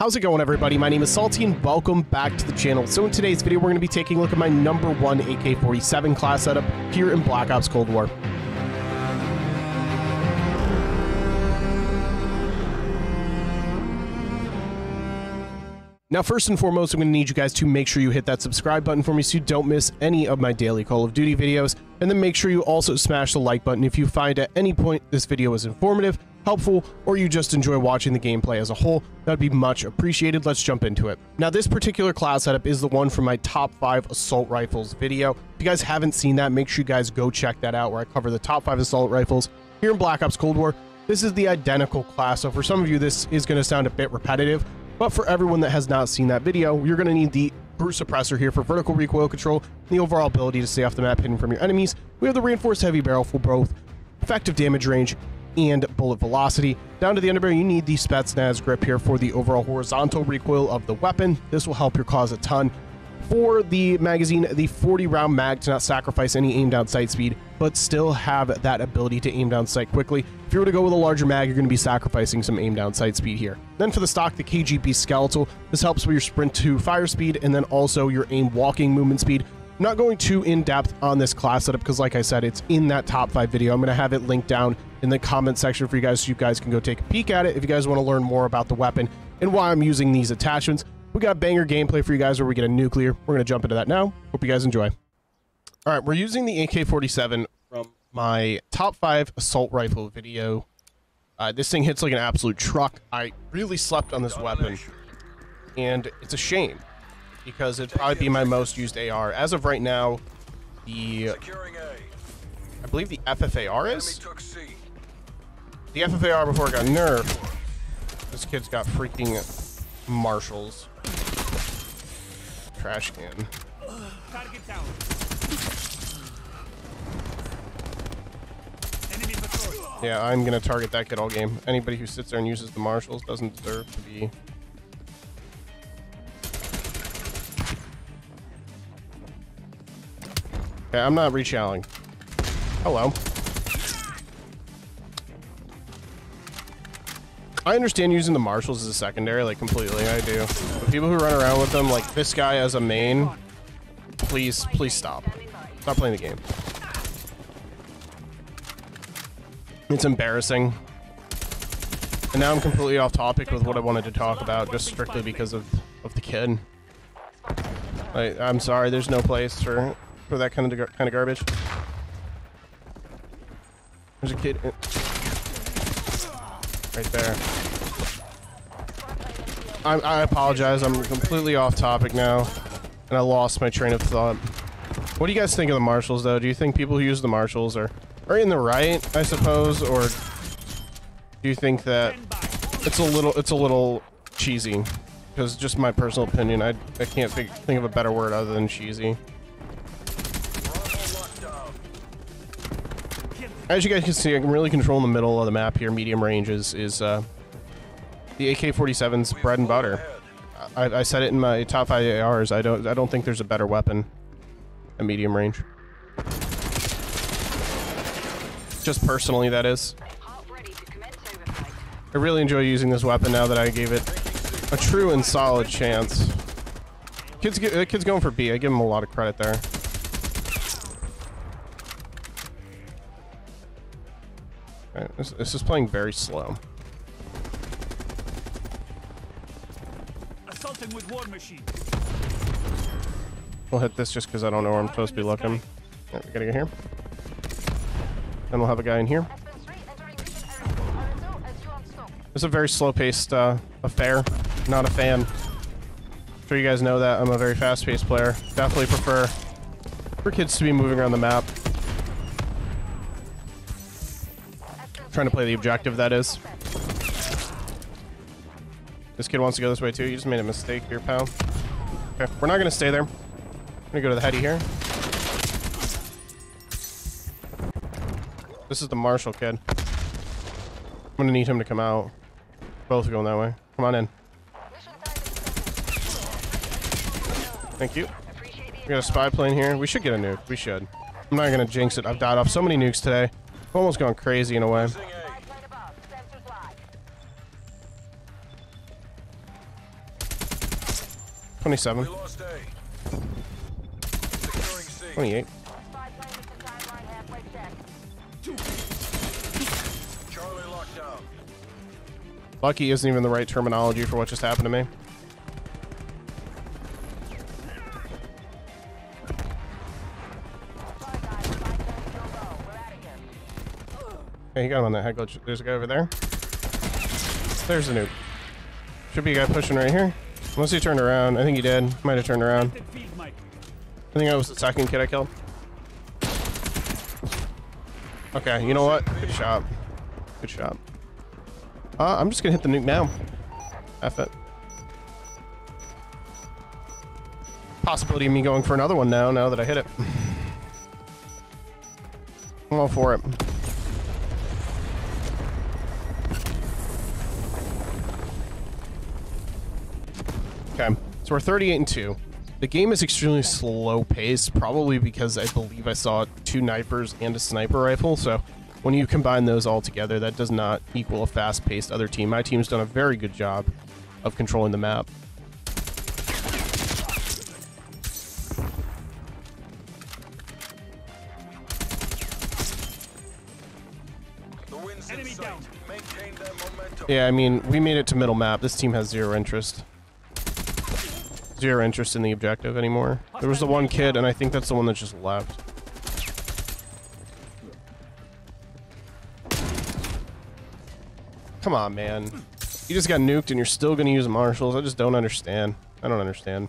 How's it going everybody? My name is Salty and welcome back to the channel. So in today's video, we're going to be taking a look at my number one AK-47 class setup here in Black Ops Cold War. Now, first and foremost, I'm going to need you guys to make sure you hit that subscribe button for me so you don't miss any of my daily Call of Duty videos. And then make sure you also smash the like button if you find at any point this video is informative, helpful, or you just enjoy watching the gameplay as a whole. That'd be much appreciated. Let's jump into it. Now, this particular class setup is the one from my top five assault rifles video. If you guys haven't seen that, make sure you guys go check that out where I cover the top five assault rifles here in Black Ops Cold War. This is the identical class, so for some of you, this is going to sound a bit repetitive, but for everyone that has not seen that video, you're going to need the Brute Suppressor here for vertical recoil control and the overall ability to stay off the map hidden from your enemies. We have the Reinforced Heavy Barrel for both effective damage range and bullet velocity. Down to the underbarrel, you need the Spetsnaz grip here for the overall horizontal recoil of the weapon. This will help your cause a ton. For the magazine, the 40 round mag to not sacrifice any aim down sight speed, but still have that ability to aim down sight quickly. If you were to go with a larger mag, you're going to be sacrificing some aim down sight speed here. Then for the stock, the KGB Skeletal. This helps with your sprint to fire speed and then also your aim walking movement speed. Not going too in depth on this class setup because, like I said, it's in that top five video. I'm going to have it linked down in the comment section for you guys so you guys can go take a peek at it if you guys want to learn more about the weapon and why I'm using these attachments. We got banger gameplay for you guys where we get a nuclear. We're going to jump into that now. Hope you guys enjoy. All right, we're using the AK-47 from my top five assault rifle video. Uh, this thing hits like an absolute truck. I really slept on this weapon, and it's a shame because it'd probably be my most used AR. As of right now, the I believe the FFAR is the FFAR before it got nerfed. This kid's got freaking marshals. Trash can. Yeah, I'm gonna target that kid all game. Anybody who sits there and uses the marshals doesn't deserve to be. Okay, I'm not rechalling. Hello. Oh, I understand using the marshals as a secondary, like completely, I do. But people who run around with them, like this guy as a main, please, please stop. Stop playing the game. It's embarrassing. And now I'm completely off topic with what I wanted to talk about, just strictly because of, of the kid. I, I'm sorry, there's no place for, for that kind of kind of garbage. There's a kid in- right there. I, I apologize, I'm completely off topic now, and I lost my train of thought. What do you guys think of the marshals, though? Do you think people who use the marshals are are in the right, I suppose, or do you think that it's a little it's a little cheesy? Because just my personal opinion, I I can't think think of a better word other than cheesy. As you guys can see, I can really control the middle of the map here. Medium range is, is uh, the AK-47's bread and butter. I, I said it in my top five ARs. I don't I don't think there's a better weapon at medium range. Just personally, that is. I really enjoy using this weapon now that I gave it a true and solid chance. Kids, the kid's going for B. I give him a lot of credit there. Right, this, this is playing very slow. Assaulting with war machine. We'll hit this just because I don't know where I'm supposed to be looking. Right, we gotta get here. Then we'll have a guy in here. It's a very slow-paced uh, affair. Not a fan. I'm sure you guys know that. I'm a very fast-paced player. Definitely prefer for kids to be moving around the map. Trying to play the objective, that is. This kid wants to go this way too. You just made a mistake here, pal. Okay, we're not gonna stay there. I'm gonna go to the heady here. This is the Marshal kid. I'm gonna need him to come out. Both are going that way. Come on in. Thank you. We got a spy plane here. We should get a nuke. We should. I'm not gonna jinx it. I've died off so many nukes today. Almost gone crazy in a way. 27. We lost A. Securing C. 28. Charlie locked down. Lucky isn't even the right terminology for what just happened to me. Okay, you got him on that head glitch. There's a guy over there. There's the nuke. Should be a guy pushing right here. Unless he turned around. I think he did. Might have turned around. I think I was the second kid I killed. Okay, you know what? Good shot. Good shot. Uh, I'm just gonna hit the nuke now. F it. Possibility of me going for another one now, now that I hit it. I'm all for it. So we're 38 and 2. The game is extremely slow paced, probably because I believe I saw two snipers and a sniper rifle. So when you combine those all together, that does not equal a fast paced other team. My team's done a very good job of controlling the map. The wind's in Enemy sight. down. Maintain that momentum. Yeah, I mean, we made it to middle map. This team has zero interest. Zero interest in the objective anymore. There was the one kid, and I think that's the one that just left. Come on, man. You just got nuked and you're still gonna use marshals. I just don't understand. I don't understand.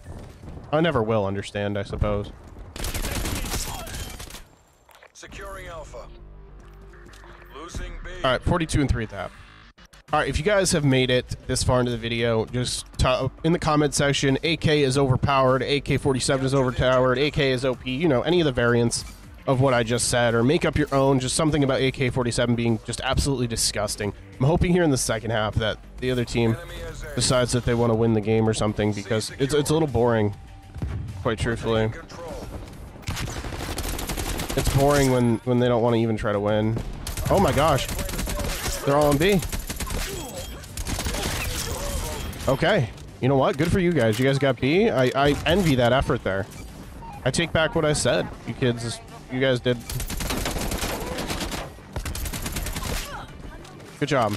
I never will understand, I suppose. Securing Alpha. Losing B. All right, 42 and 3 at that. All right, if you guys have made it this far into the video, just in the comment section, AK is overpowered, AK-47 is overpowered, AK is OP, you know, any of the variants of what I just said, or make up your own, just something about AK-47 being just absolutely disgusting. I'm hoping here in the second half that the other team Enemy has A. decides that they want to win the game or something, because it's, it's a little boring, quite truthfully. It's boring when, when they don't want to even try to win. Oh my gosh. They're all on B. Okay. You know what? Good for you guys. You guys got B. I, I envy that effort there. I take back what I said. You kids, you guys did. Good job.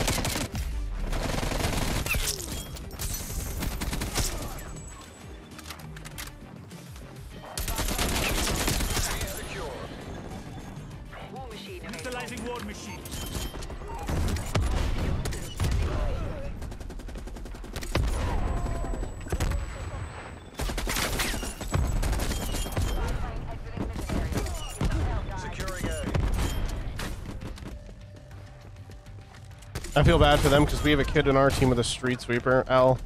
I feel bad for them because we have a kid in our team with a street sweeper. L.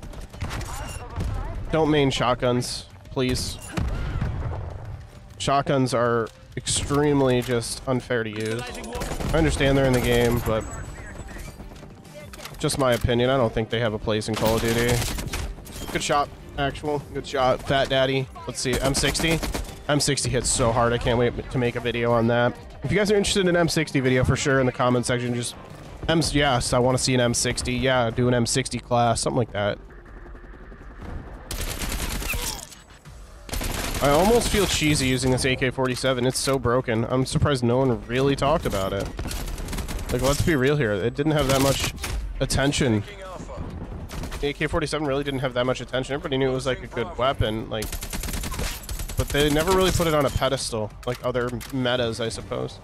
Don't main shotguns, please. Shotguns are extremely just unfair to use. I understand they're in the game, but just my opinion. I don't think they have a place in Call of Duty. Good shot, actual. Good shot, Fat Daddy. Let's see, M60. M60 hits so hard. I can't wait to make a video on that. If you guys are interested in an M60 video, for sure in the comment section, just M. Yes, I want to see an M60. Yeah, do an M60 class, something like that. I almost feel cheesy using this AK-47. It's so broken. I'm surprised no one really talked about it. Like, let's be real here. It didn't have that much attention. The AK-47 really didn't have that much attention. Everybody knew it was like a good weapon, like, but they never really put it on a pedestal like other metas, I suppose.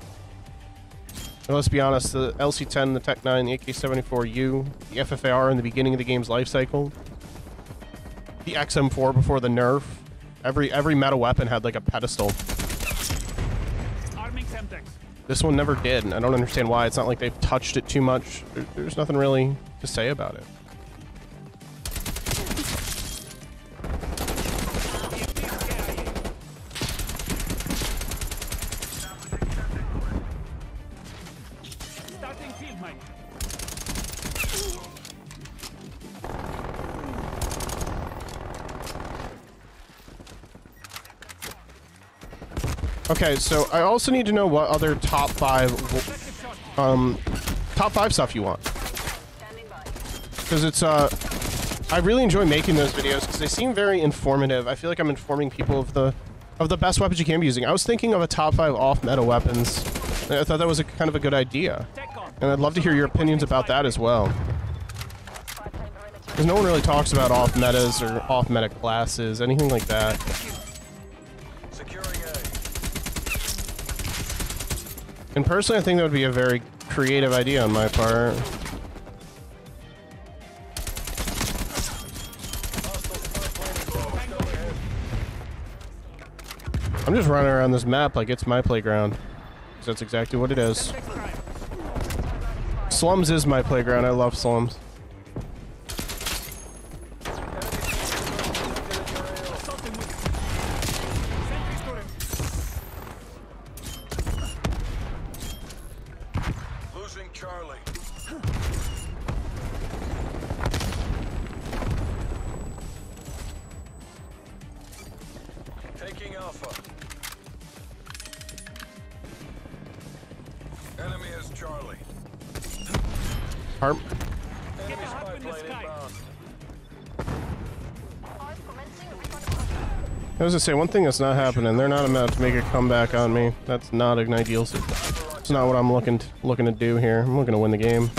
And let's be honest, the LC-10, the Tec-9, the AK-74U, the FFAR in the beginning of the game's life cycle, the XM4 before the nerf, every every meta weapon had like a pedestal. This one never did, and I don't understand why. It's not like they've touched it too much. There, there's nothing really to say about it. Okay, so I also need to know what other top five, um, top five stuff you want. Because it's, uh, I really enjoy making those videos because they seem very informative. I feel like I'm informing people of the of the best weapons you can be using. I was thinking of a top five off-meta weapons. I thought that was a kind of a good idea. And I'd love to hear your opinions about that as well. Because no one really talks about off metas or off meta classes, anything like that. And personally, I think that would be a very creative idea on my part. I'm just running around this map like it's my playground. 'Cause that's exactly what it is. Slums is my playground. I love slums. Inbound. I was gonna say one thing that's not happening. They're not about to make a comeback on me. That's not an ideal. si- It's not what I'm looking to, looking to do here. I'm looking to win the game.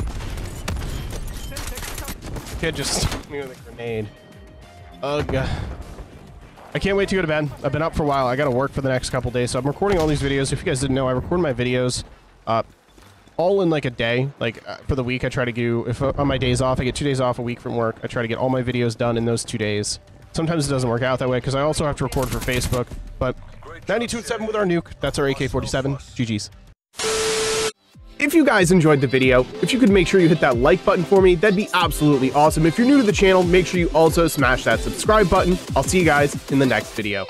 Kid just stuck me with a grenade. Ugh. I can't wait to go to bed. I've been up for a while. I gotta work for the next couple days, so I'm recording all these videos. If you guys didn't know, I record my videos uh, all in like a day. Like uh, for the week, I try to do. If uh, on my days off, I get two days off a week from work. I try to get all my videos done in those two days. Sometimes it doesn't work out that way because I also have to record for Facebook. But ninety two seven with our nuke. That's our AK-47. GG's. If you guys enjoyed the video, if you could make sure you hit that like button for me, that'd be absolutely awesome. If you're new to the channel, make sure you also smash that subscribe button. I'll see you guys in the next video.